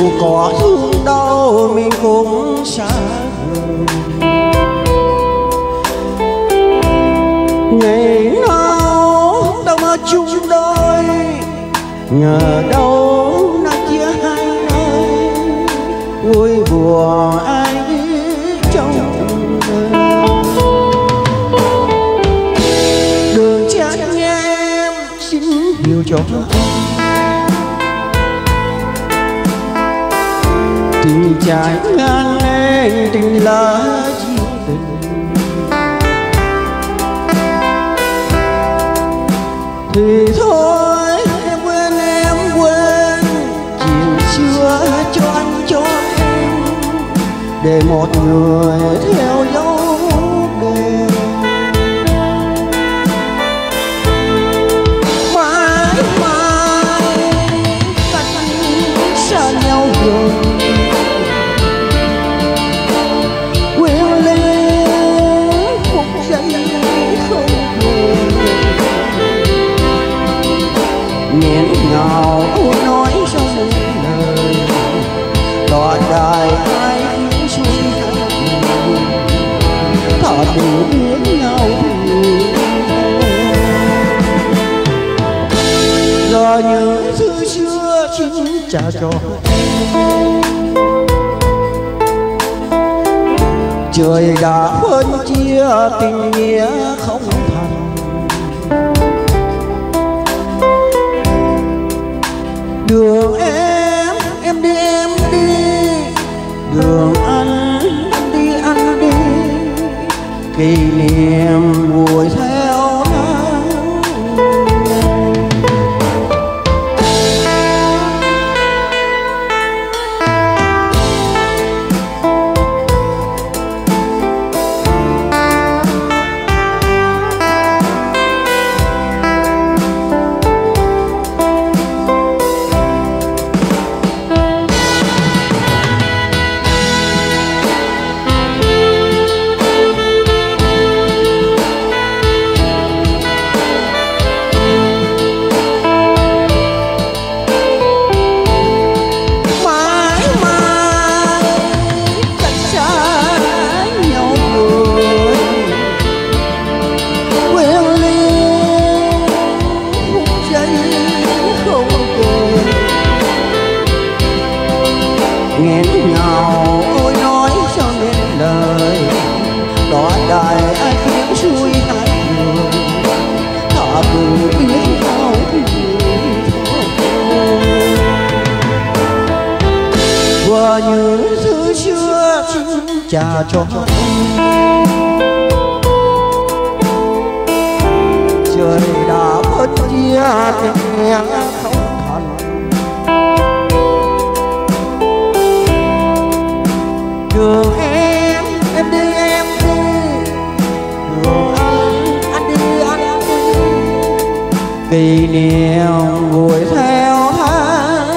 Dù có thương đau, mình cũng xa ngày nào đông ở chung đôi nhờ đâu nắng chia hai nơi. Vui buồn ai biết trong đường chắc em xin hiểu cho em tình trái ngang nên tình là chi tình. Thì thôi, em quên em quên chuyện xưa cho anh cho em. Để một người theo dấu nào ngào nói sao nên lời. Đọa đài ai khiến suy thọ tình biết nhau thì giờ những thứ xưa chính trả cho trời đã phân chia tình nghĩa không thành. Đường em. Nhau, ôi nói cho nên lời. Đó đài ai khiến xuôi hai người thọ từ biết nhau thì thôi qua những thứ xưa xin trả cho trời đã mất chia tình kỷ niệm vùi theo tháng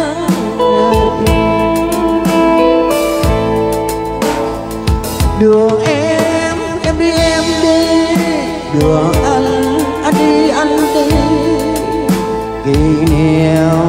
đường em em đi em đi. Đường anh anh đi anh đi. Kỷ niệm